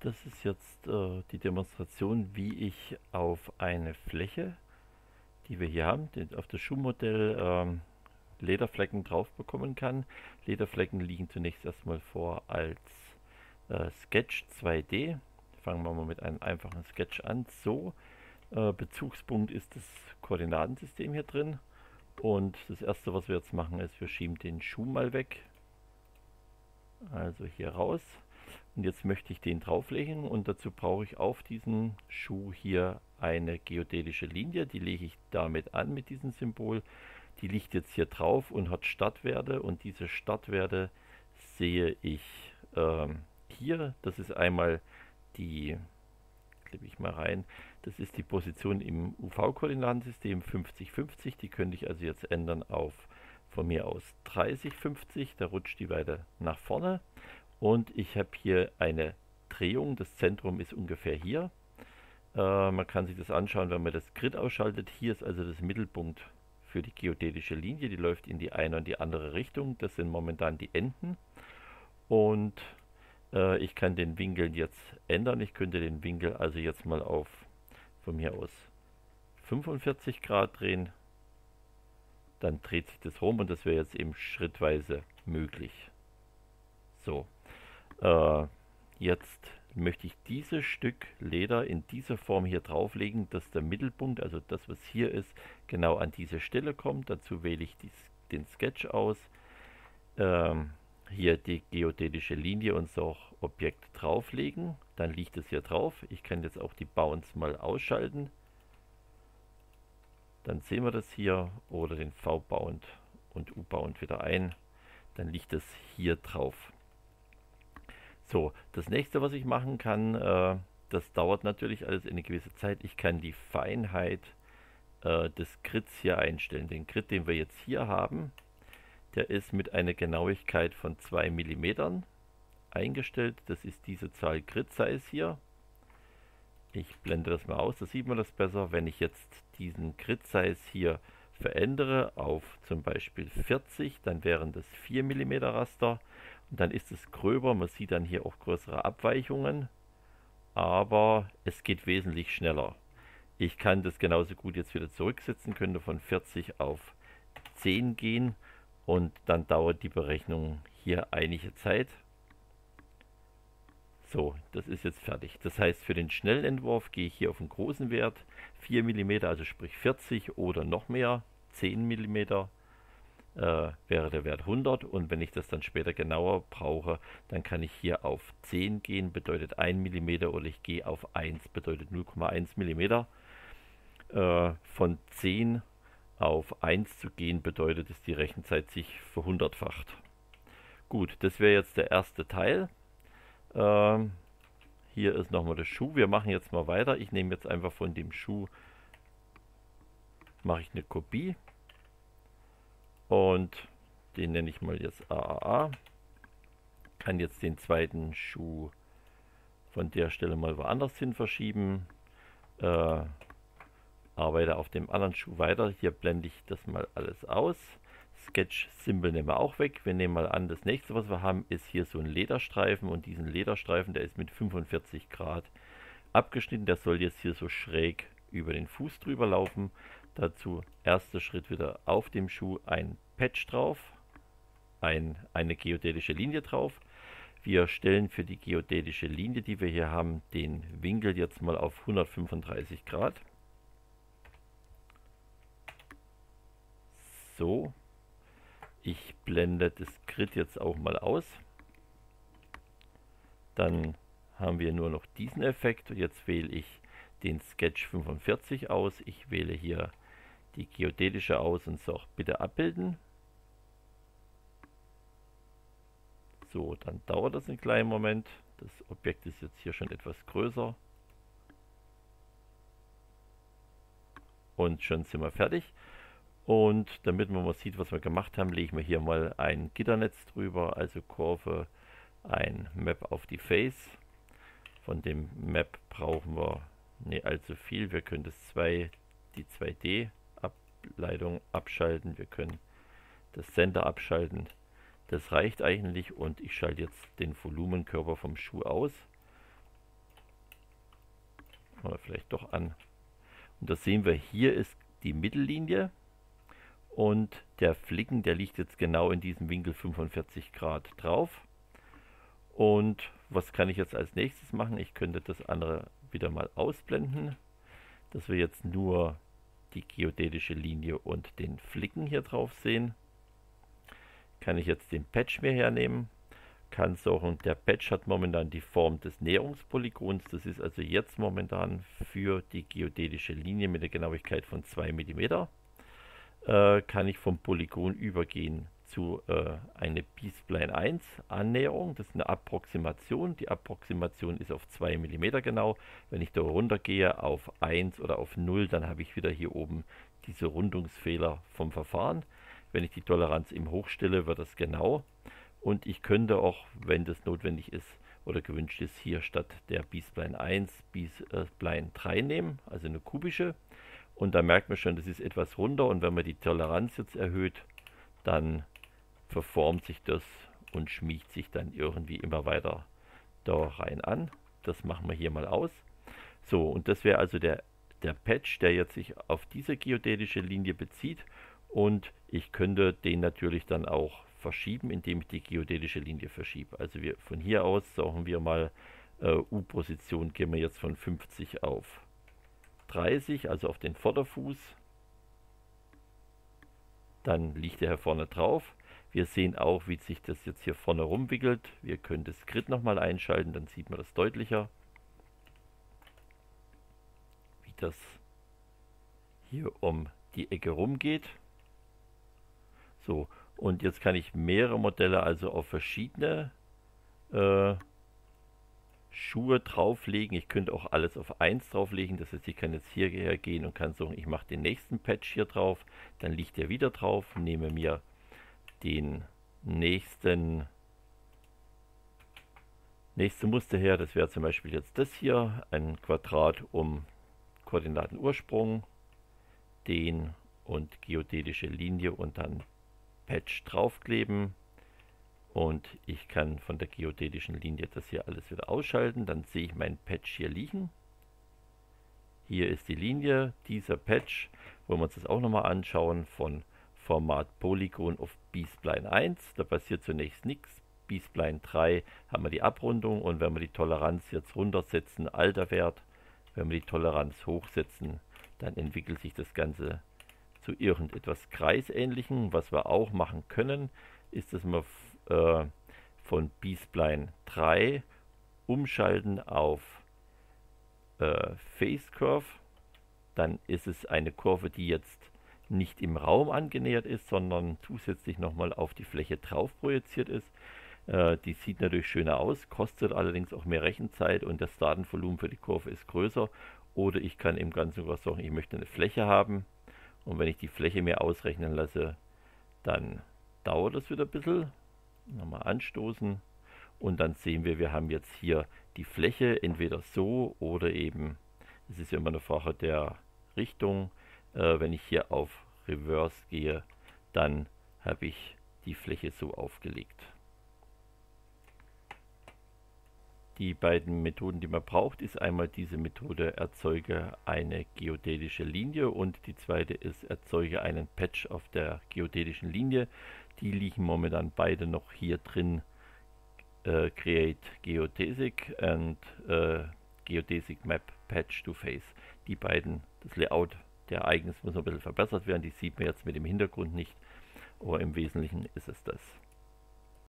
Das ist jetzt äh, die Demonstration, wie ich auf eine Fläche, die wir hier haben, den, auf das Schuhmodell ähm, Lederflecken drauf bekommen kann. Lederflecken liegen zunächst erstmal vor als äh, Sketch 2D. Fangen wir mal mit einem einfachen Sketch an. So, äh, Bezugspunkt ist das Koordinatensystem hier drin. Und das erste, was wir jetzt machen, ist, wir schieben den Schuh mal weg. Also hier raus. Und jetzt möchte ich den drauflegen und dazu brauche ich auf diesen Schuh hier eine geodätische Linie. Die lege ich damit an mit diesem Symbol. Die liegt jetzt hier drauf und hat Startwerte und diese Startwerte sehe ich ähm, hier. Das ist einmal die, klippe ich mal rein, das ist die Position im UV-Koordinatensystem 50-50. Die könnte ich also jetzt ändern auf von mir aus 30-50. Da rutscht die weiter nach vorne. Und ich habe hier eine Drehung. Das Zentrum ist ungefähr hier. Äh, man kann sich das anschauen, wenn man das Grid ausschaltet. Hier ist also das Mittelpunkt für die geodätische Linie. Die läuft in die eine und die andere Richtung. Das sind momentan die Enden. Und äh, ich kann den Winkel jetzt ändern. Ich könnte den Winkel also jetzt mal auf von mir aus 45 Grad drehen. Dann dreht sich das rum und das wäre jetzt eben schrittweise möglich. So, äh, jetzt möchte ich dieses Stück Leder in dieser Form hier drauflegen, dass der Mittelpunkt, also das was hier ist, genau an diese Stelle kommt. Dazu wähle ich dies, den Sketch aus. Ähm, hier die geodätische Linie und so Objekt drauflegen. Dann liegt es hier drauf. Ich kann jetzt auch die Bounce mal ausschalten. Dann sehen wir das hier oder den V-Bound und U-Bound wieder ein. Dann liegt es hier drauf. So, das nächste, was ich machen kann, äh, das dauert natürlich alles eine gewisse Zeit. Ich kann die Feinheit äh, des Grids hier einstellen. Den Grid, den wir jetzt hier haben, der ist mit einer Genauigkeit von 2 mm eingestellt. Das ist diese Zahl Grid Size hier. Ich blende das mal aus, da sieht man das besser. Wenn ich jetzt diesen Grid Size hier verändere auf zum Beispiel 40, dann wären das 4 mm Raster und dann ist es gröber. Man sieht dann hier auch größere Abweichungen, aber es geht wesentlich schneller. Ich kann das genauso gut jetzt wieder zurücksetzen, könnte von 40 auf 10 gehen und dann dauert die Berechnung hier einige Zeit. So, das ist jetzt fertig. Das heißt, für den Schnellentwurf gehe ich hier auf einen großen Wert, 4 mm, also sprich 40 oder noch mehr, 10 mm äh, wäre der Wert 100 und wenn ich das dann später genauer brauche, dann kann ich hier auf 10 gehen, bedeutet 1 mm oder ich gehe auf 1, bedeutet 0,1 mm. Äh, von 10 auf 1 zu gehen, bedeutet dass die Rechenzeit sich verhundertfacht. Gut, das wäre jetzt der erste Teil. Ähm, hier ist nochmal der Schuh. Wir machen jetzt mal weiter. Ich nehme jetzt einfach von dem Schuh, mache ich eine Kopie. Und den nenne ich mal jetzt AAA. Kann jetzt den zweiten Schuh von der Stelle mal woanders hin verschieben. Äh, arbeite auf dem anderen Schuh weiter. Hier blende ich das mal alles aus. Sketch-Symbol nehmen wir auch weg. Wir nehmen mal an, das nächste, was wir haben, ist hier so ein Lederstreifen und diesen Lederstreifen, der ist mit 45 Grad abgeschnitten. Der soll jetzt hier so schräg über den Fuß drüber laufen. Dazu erster Schritt wieder auf dem Schuh ein Patch drauf, ein, eine geodätische Linie drauf. Wir stellen für die geodätische Linie, die wir hier haben, den Winkel jetzt mal auf 135 Grad. So, ich blende das Grid jetzt auch mal aus. Dann haben wir nur noch diesen Effekt. Jetzt wähle ich den Sketch 45 aus. Ich wähle hier die geodätische sage bitte abbilden. So, dann dauert das einen kleinen Moment. Das Objekt ist jetzt hier schon etwas größer. Und schon sind wir fertig. Und damit man mal sieht, was wir gemacht haben, legen wir hier mal ein Gitternetz drüber, also Kurve ein Map auf die Face. Von dem Map brauchen wir nicht allzu viel. Wir können das zwei, die 2D-Ableitung abschalten. Wir können das Center abschalten. Das reicht eigentlich und ich schalte jetzt den Volumenkörper vom Schuh aus. Wir vielleicht doch an. Und da sehen wir, hier ist die Mittellinie und der Flicken, der liegt jetzt genau in diesem Winkel 45 Grad drauf. Und was kann ich jetzt als nächstes machen? Ich könnte das andere wieder mal ausblenden, dass wir jetzt nur die geodätische Linie und den Flicken hier drauf sehen. Kann ich jetzt den Patch mir hernehmen, kann sagen, der Patch hat momentan die Form des Näherungspolygons. Das ist also jetzt momentan für die geodätische Linie mit der Genauigkeit von 2 mm. Äh, kann ich vom Polygon übergehen zu äh, eine B-Spline 1 Annäherung. Das ist eine Approximation. Die Approximation ist auf 2 mm genau. Wenn ich da runtergehe auf 1 oder auf 0, dann habe ich wieder hier oben diese Rundungsfehler vom Verfahren. Wenn ich die Toleranz im Hoch stelle, wird das genau. Und ich könnte auch, wenn das notwendig ist oder gewünscht ist, hier statt der B-Spline 1 B-Spline 3 nehmen, also eine kubische. Und da merkt man schon, das ist etwas runter und wenn man die Toleranz jetzt erhöht, dann verformt sich das und schmiegt sich dann irgendwie immer weiter da rein an. Das machen wir hier mal aus. So, und das wäre also der, der Patch, der jetzt sich auf diese geodätische Linie bezieht. Und ich könnte den natürlich dann auch verschieben, indem ich die geodätische Linie verschiebe. Also wir von hier aus sagen wir mal äh, U-Position gehen wir jetzt von 50 auf 30, also auf den Vorderfuß. Dann liegt er hier vorne drauf. Wir sehen auch, wie sich das jetzt hier vorne rumwickelt. Wir können das Grid nochmal einschalten, dann sieht man das deutlicher. Wie das hier um die Ecke rumgeht. So, und jetzt kann ich mehrere Modelle also auf verschiedene äh, Schuhe drauflegen. Ich könnte auch alles auf 1 drauflegen. Das heißt, ich kann jetzt hierher gehen und kann sagen, ich mache den nächsten Patch hier drauf. Dann liegt er wieder drauf, nehme mir den nächsten nächste Muster her. Das wäre zum Beispiel jetzt das hier, ein Quadrat um Koordinatenursprung, den und geodätische Linie und dann Patch draufkleben. Und ich kann von der geodätischen Linie das hier alles wieder ausschalten. Dann sehe ich meinen Patch hier liegen. Hier ist die Linie, dieser Patch. Wollen wir uns das auch nochmal anschauen von Format Polygon auf B-Spline 1. Da passiert zunächst nichts. B-Spline 3 haben wir die Abrundung und wenn wir die Toleranz jetzt runtersetzen, alter Wert, wenn wir die Toleranz hochsetzen, dann entwickelt sich das Ganze zu irgendetwas Kreisähnlichem. Was wir auch machen können, ist, dass wir äh, von B-Spline 3 umschalten auf äh, Face Curve. Dann ist es eine Kurve, die jetzt nicht im Raum angenähert ist, sondern zusätzlich nochmal auf die Fläche drauf projiziert ist. Äh, die sieht natürlich schöner aus, kostet allerdings auch mehr Rechenzeit und das Datenvolumen für die Kurve ist größer. Oder ich kann im Ganzen was sagen, ich möchte eine Fläche haben und wenn ich die Fläche mir ausrechnen lasse, dann dauert das wieder ein bisschen. Nochmal anstoßen und dann sehen wir, wir haben jetzt hier die Fläche entweder so oder eben, es ist ja immer eine Frage der Richtung, äh, wenn ich hier auf Reverse gehe, dann habe ich die Fläche so aufgelegt. Die beiden Methoden, die man braucht, ist einmal diese Methode erzeuge eine geodätische Linie und die zweite ist erzeuge einen Patch auf der geodätischen Linie. Die liegen momentan beide noch hier drin. Äh, create Geodesic und äh, Geodesic Map Patch to Face. Die beiden, das Layout der Ereignis muss noch ein bisschen verbessert werden. Die sieht man jetzt mit dem Hintergrund nicht. Aber im Wesentlichen ist es das.